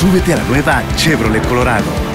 Súbete a la nueva Chevrolet Colorado.